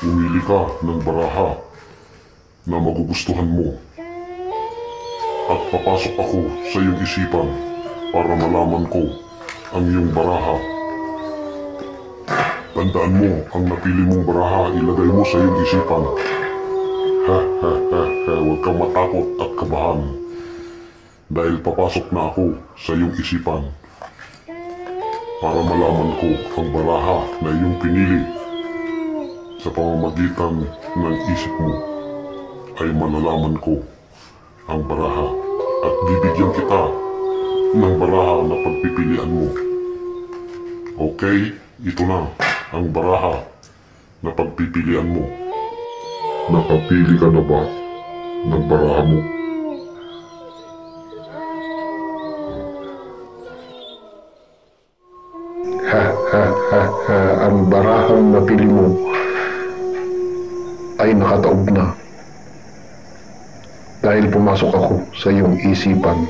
Pumili ka ng baraha na magugustuhan mo. At papasok ako sa iyong isipan para malaman ko ang iyong baraha. Tandaan mo, ang napili mong baraha ilagay mo sa iyong isipan. Ha ha ha ha, huwag kang matakot at kabahan. Dahil papasok na ako sa iyong isipan para malaman ko ang baraha na iyong pinili sa pamamagitan ng isip mo ay malalaman ko ang baraha at bibigyan kita ng baraha na pagpipilian mo. Okay, ito na ang baraha na pagpipilian mo. Nakapili ka na ba ng baraha mo? Ha ha ha ha, ang barahang napili mo ay nakataob na. Dahil pumasok ako sa iyong isipan